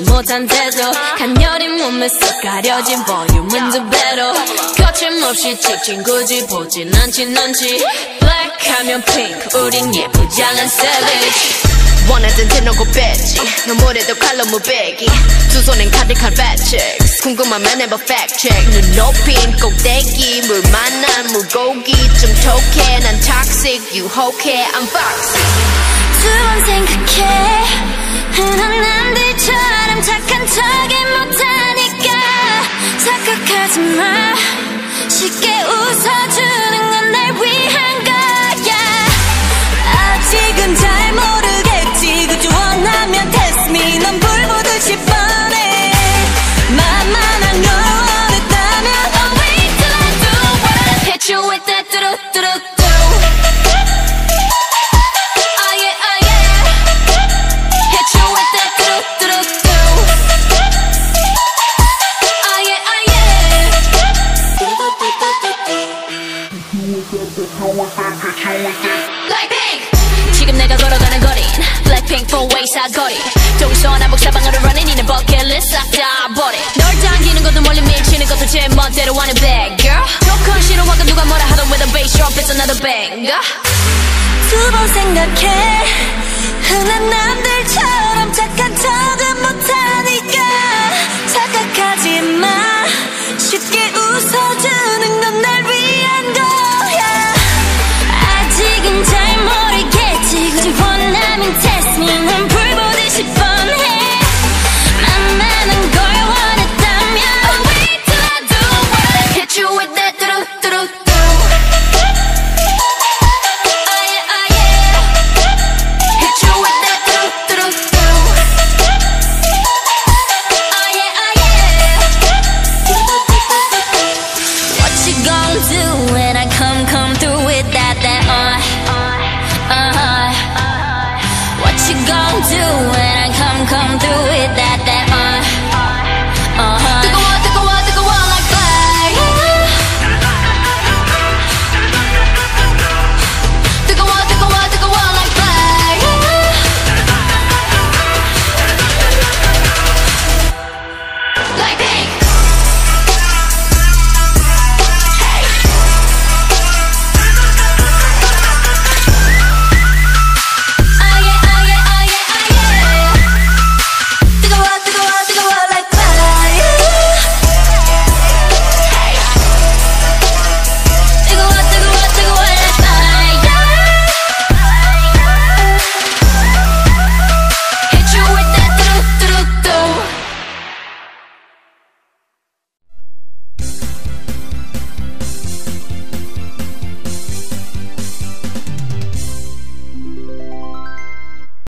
못한 태도 간녀린 몸에 쏙 가려진 볼륨은 두 배로. 거침없이 찍힌 굳이 보진 않지 넌지. 블랙하면 핑크 우린 않은 savage. 원하던 대놓고 뺐지. 너무래도 칼로 무배기. 두 손엔 가득한 checks 궁금하면 해봐 check. 눈 높인 꼭대기 물 만난 물고기. 좀 톡해 난 toxic 유혹해. I'm foxy 두 번 생각해. 흔한 남들처럼 Blackpink 지금 내가 걸어가는 거린 Blackpink four way 사거리 동서남북 사방으로 running 이는 버킷리스트 싹다 버려 널 당기는 것도 멀리 밀치는 것도 제 멋대로 하는 bad girl 조건 싫어하고 누가 뭐라 하던 with a bass drop it's another banger 두 번 생각해 흔한 남들처럼 착한 척은